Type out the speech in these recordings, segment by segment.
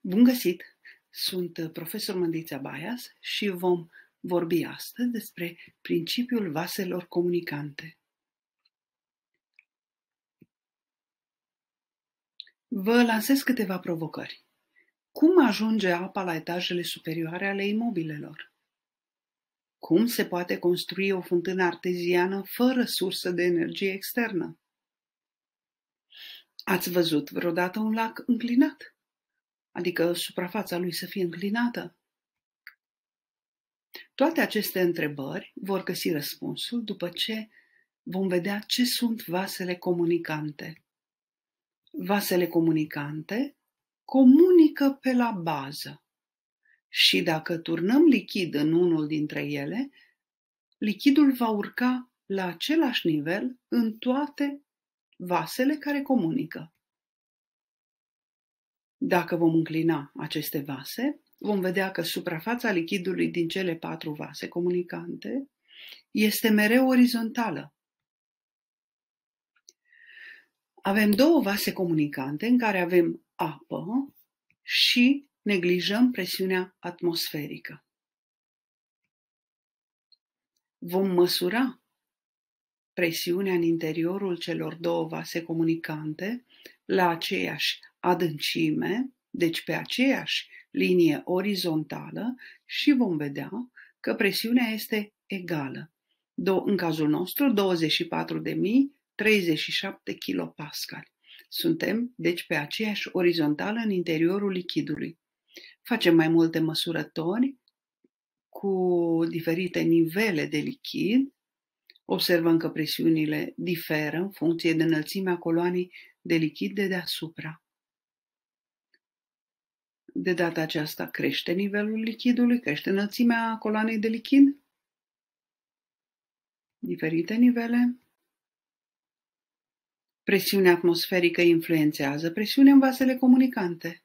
Bun găsit! Sunt uh, profesor Mândița Baias și vom vorbi astăzi despre principiul vaselor comunicante. Vă lansez câteva provocări. Cum ajunge apa la etajele superioare ale imobilelor? Cum se poate construi o fântână arteziană fără sursă de energie externă? Ați văzut vreodată un lac înclinat? Adică suprafața lui să fie înclinată? Toate aceste întrebări vor găsi răspunsul după ce vom vedea ce sunt vasele comunicante. Vasele comunicante comunică pe la bază și dacă turnăm lichid în unul dintre ele, lichidul va urca la același nivel în toate vasele care comunică. Dacă vom înclina aceste vase, vom vedea că suprafața lichidului din cele patru vase comunicante este mereu orizontală. Avem două vase comunicante în care avem apă și neglijăm presiunea atmosferică. Vom măsura presiunea în interiorul celor două vase comunicante la aceeași adâncime, deci pe aceeași linie orizontală și vom vedea că presiunea este egală. În cazul nostru, 24.037 kPa. Suntem, deci, pe aceeași orizontală în interiorul lichidului. Facem mai multe măsurători cu diferite nivele de lichid. Observăm că presiunile diferă în funcție de înălțimea coloanei de lichid de deasupra. De data aceasta crește nivelul lichidului, crește înălțimea coloanei de lichid. Diferite nivele. Presiunea atmosferică influențează presiunea în vasele comunicante.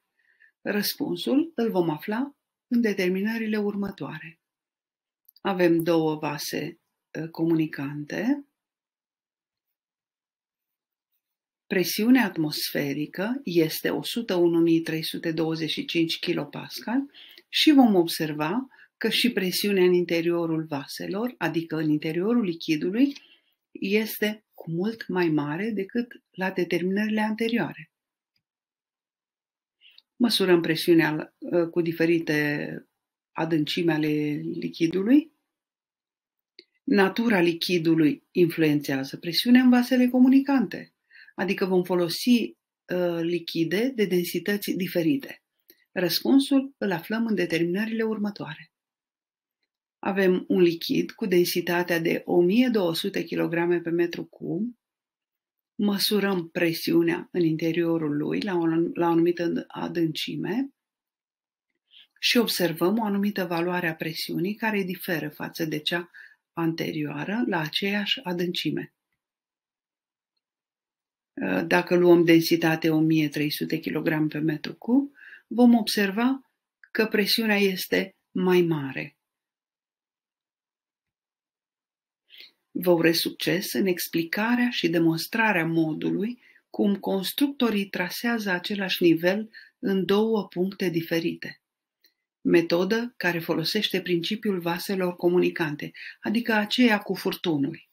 Răspunsul îl vom afla în determinările următoare. Avem două vase ă, comunicante Presiunea atmosferică este 101.325 kPa și vom observa că și presiunea în interiorul vaselor, adică în interiorul lichidului, este cu mult mai mare decât la determinările anterioare. Măsurăm presiunea uh, cu diferite adâncime ale lichidului. Natura lichidului influențează presiunea în vasele comunicante adică vom folosi uh, lichide de densități diferite. Răspunsul îl aflăm în determinările următoare. Avem un lichid cu densitatea de 1200 kg pe metru cub, măsurăm presiunea în interiorul lui la o, la o anumită adâncime și observăm o anumită valoare a presiunii care diferă față de cea anterioară la aceeași adâncime. Uh, dacă luăm densitate 1300 kg pe metru cub, vom observa că presiunea este mai mare. Vă urez succes în explicarea și demonstrarea modului cum constructorii trasează același nivel în două puncte diferite. Metodă care folosește principiul vaselor comunicante, adică aceea cu furtunuri.